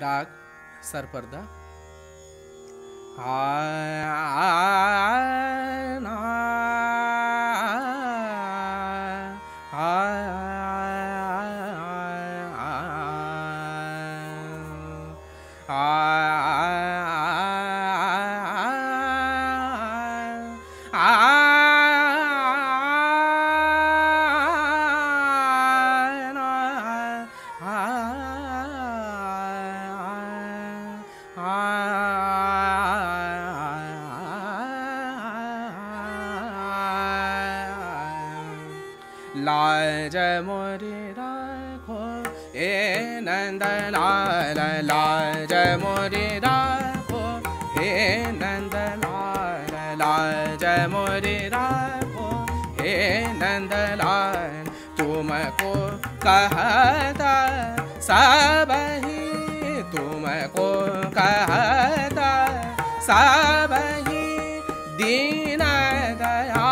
राग सरपर्दा आ, आ, आ, आ, आ, आ, आ, आ लाल जय मोरी राखो ए नंद लाल लाल जय मोरी राखो हे नंद लाल लाल जय मोरी राखो हे नंद लाल तुमको कहता सब ही तुमको कहता सब ही दीन दया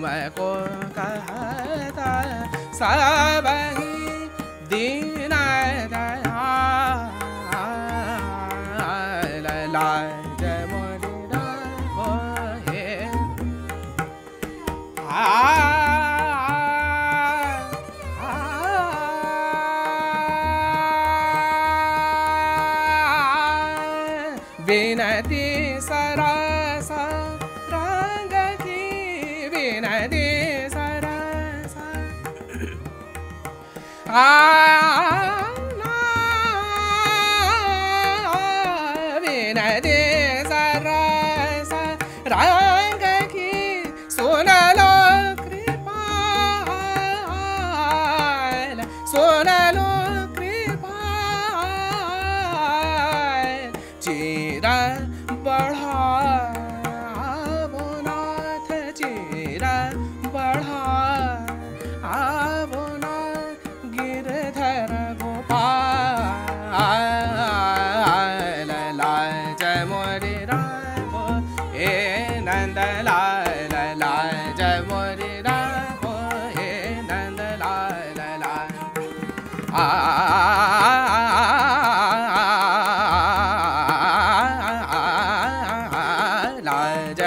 मो की दीन दया लाय जयमुना विनति सरासा I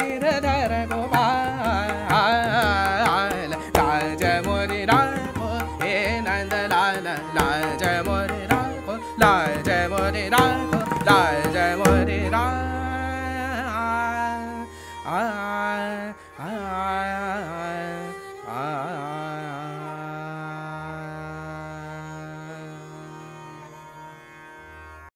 निर्धर बोबाल लाल जय मोरि राघो हे नन्द ला जय मोरि राघो ला जय जय